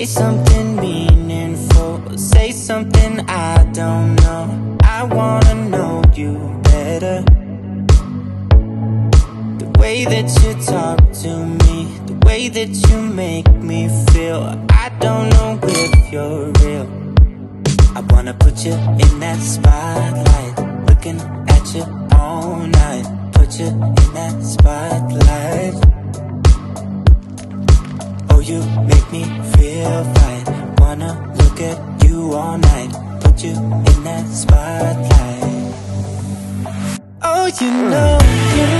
Say something meaningful. Say something I don't know. I wanna know you better. The way that you talk to me The way that you make me feel I don't know if you're real. I wanna put you in that spotlight Looking at you all night. Put you in that spotlight. Oh, you make me feel right Wanna look at you all night. Put you in that spotlight. Oh, you know, you know